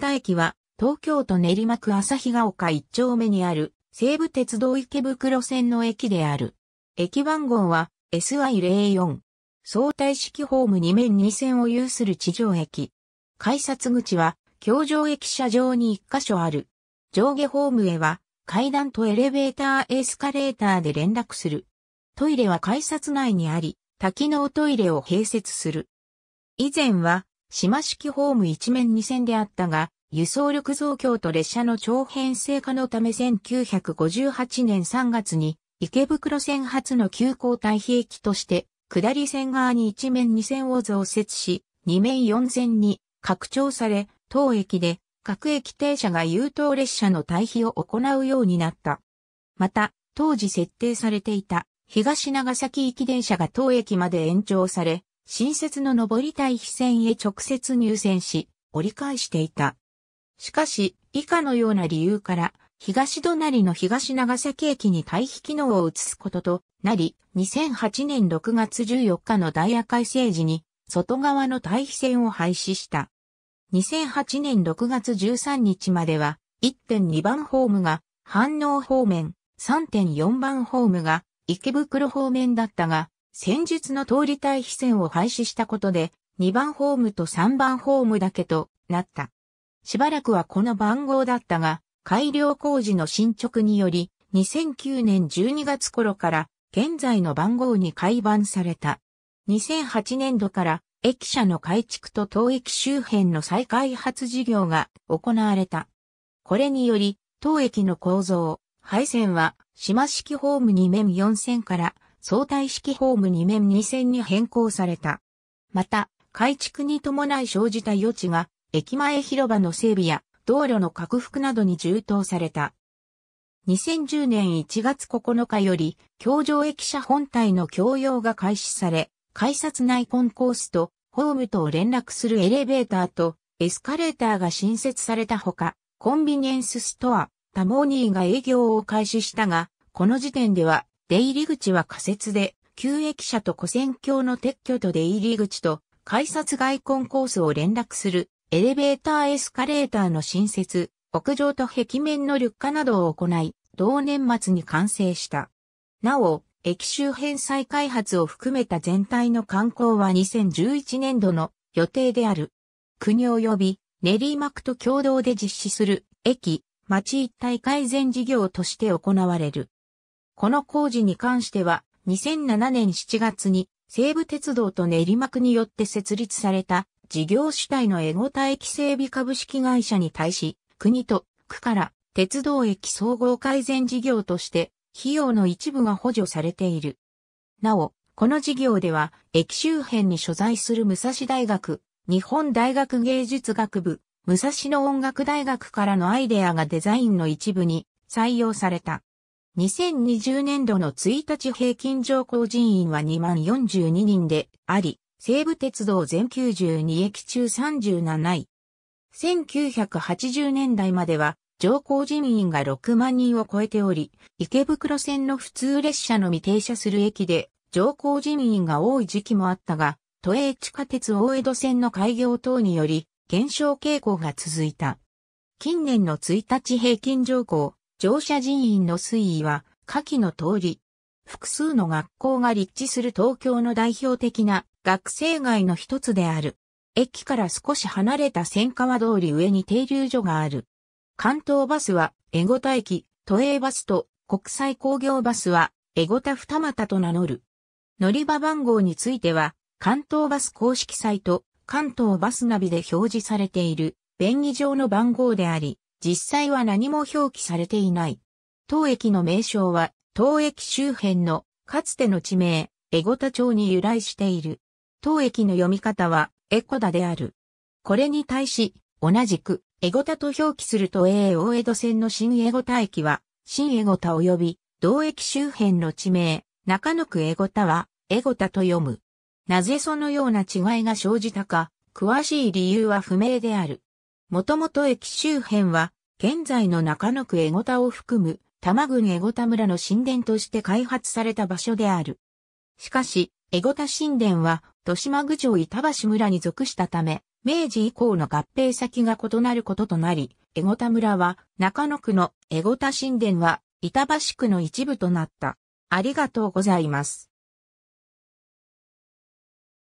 田駅は東京都練馬区旭ヶ丘1丁目にある西武鉄道池袋線の駅である。駅番号は SI04。相対式ホーム2面2線を有する地上駅。改札口は橋上駅車上に1箇所ある。上下ホームへは階段とエレベーターエスカレーターで連絡する。トイレは改札内にあり、多機能トイレを併設する。以前は島式ホーム一面二線であったが、輸送力増強と列車の長編成化のため1958年3月に池袋線初の急行対比駅として下り線側に一面二線を増設し、二面四線に拡張され、当駅で各駅停車が優等列車の対比を行うようになった。また、当時設定されていた東長崎行き電車が当駅まで延長され、新設の上り対比線へ直接入線し、折り返していた。しかし、以下のような理由から、東隣の東長崎駅に対比機能を移すこととなり、2008年6月14日のダイヤ改正時に、外側の対比線を廃止した。2008年6月13日までは、1.2番ホームが、反応方面、3.4番ホームが、池袋方面だったが、戦術の通り対比線を廃止したことで、2番ホームと3番ホームだけとなった。しばらくはこの番号だったが、改良工事の進捗により、2009年12月頃から現在の番号に改版された。2008年度から駅舎の改築と当駅周辺の再開発事業が行われた。これにより、当駅の構造、配線は島式ホーム2面4線から相対式ホーム2面2線に変更された。また、改築に伴い生じた余地が、駅前広場の整備や道路の拡幅などに充当された。2010年1月9日より、橋上駅舎本体の共用が開始され、改札内コンコースとホームとを連絡するエレベーターとエスカレーターが新設されたほか、コンビニエンスストア、タモーニーが営業を開始したが、この時点では出入り口は仮設で、旧駅舎と古線橋の撤去と出入り口と改札外コンコースを連絡するエレベーターエスカレーターの新設、屋上と壁面の緑化などを行い、同年末に完成した。なお、駅周辺再開発を含めた全体の観光は2011年度の予定である。国及び練馬区と共同で実施する駅、町一体改善事業として行われる。この工事に関しては、2007年7月に西武鉄道と練馬区によって設立された事業主体のエゴタ駅整備株式会社に対し、国と区から鉄道駅総合改善事業として費用の一部が補助されている。なお、この事業では駅周辺に所在する武蔵大学、日本大学芸術学部、武蔵野音楽大学からのアイデアがデザインの一部に採用された。2020年度の1日平均乗降人員は2万42人であり、西武鉄道全92駅中37位。1980年代までは乗降人員が6万人を超えており、池袋線の普通列車の未停車する駅で乗降人員が多い時期もあったが、都営地下鉄大江戸線の開業等により減少傾向が続いた。近年の1日平均乗降乗車人員の推移は下記の通り、複数の学校が立地する東京の代表的な学生街の一つである。駅から少し離れた千川通り上に停留所がある。関東バスはエゴタ駅、都営バスと国際工業バスはエゴタ二股と名乗る。乗り場番号については関東バス公式サイト関東バスナビで表示されている便宜上の番号であり、実際は何も表記されていない。当駅の名称は、当駅周辺のかつての地名、エゴタ町に由来している。当駅の読み方は、エコダである。これに対し、同じく、エゴタと表記する都営大江戸線の新エゴタ駅は、新エゴタ及び、同駅周辺の地名、中野区エゴタは、エゴタと読む。なぜそのような違いが生じたか、詳しい理由は不明である。もともと駅周辺は、現在の中野区江古田を含む、玉郡江古田村の神殿として開発された場所である。しかし、江古田神殿は、豊島郡町板橋村に属したため、明治以降の合併先が異なることとなり、エゴタ村は中野区のエゴタ神殿は板橋区の一部となった。ありがとうございます。